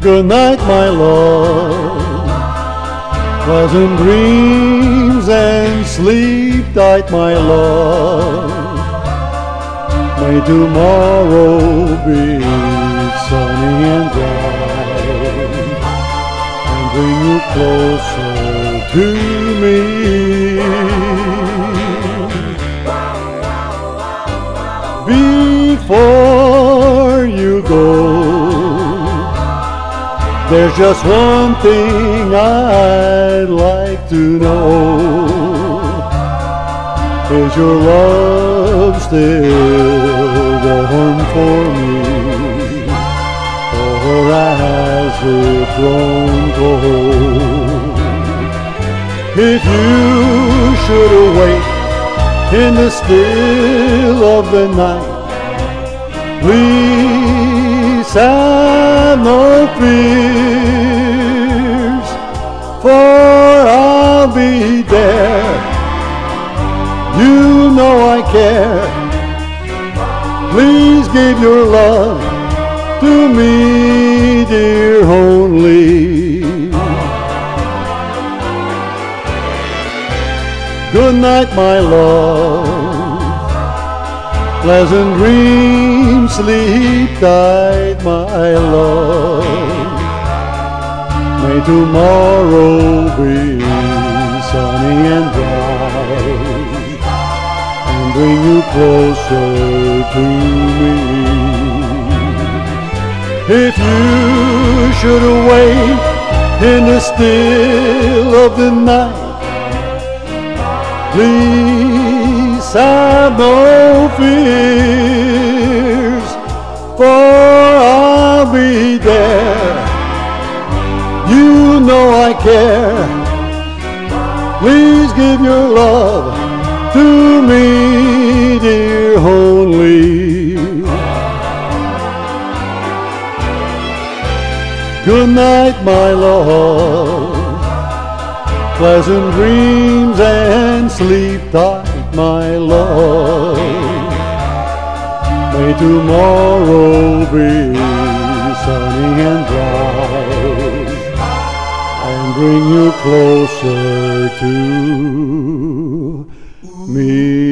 Good night, my love. Pleasant dreams and sleep tight, my love. May tomorrow be sunny and bright and bring you closer to me. There's just one thing I'd like to know. Is your love still warm for me? Or has it grown cold? If you should awake in the still of the night, please have no fears, for I'll be there. You know I care. Please give your love to me, dear only. Good night, my love. Pleasant dreams, sleep tight, my love. May tomorrow be sunny and bright and bring you closer to me. If you should awake in the still of the night, Please have no fears, for I'll be there. You know I care. Please give your love to me, dear only. Good night, my love pleasant dreams and sleep tight, my love. May tomorrow be sunny and bright and bring you closer to me.